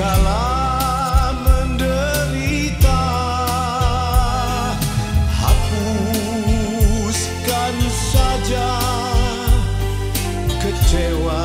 kala menderita hapuskan saja kecewa.